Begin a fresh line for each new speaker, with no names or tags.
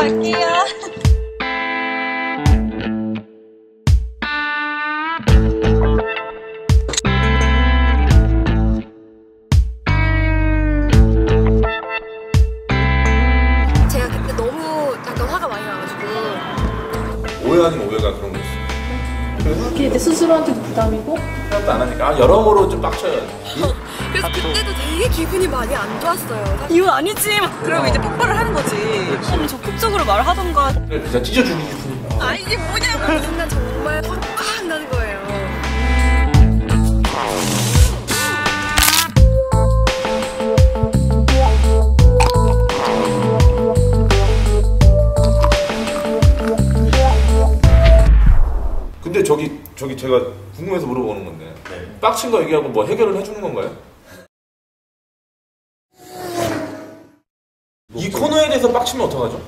갈게요. 제가 그때 너무 약간 화가 많이 나가지고 오해 아닌 오해가 그런 거 있어요.
그게 내 스스로한테도 부담이고
생각도 안 하니까 아, 여러모로 좀 빡쳐요.
그래서 그때도 되게 기분이 많이 안 좋았어요. 이건 아니지. 그럼 이제 폭발을 하는 거지. 좀 적극적으로 말하던가.
그냥 찢어주고 싶으니까.
아 이게 뭐냐고. 그 순간 정말 화가 팍 나는 거예요.
근데 저기 저기 제가 궁금해서 물어보는 건데 빡친 거 얘기하고 뭐 해결을 해주는 건가요? 이 코너에 대해서 빡치면 어떡하죠?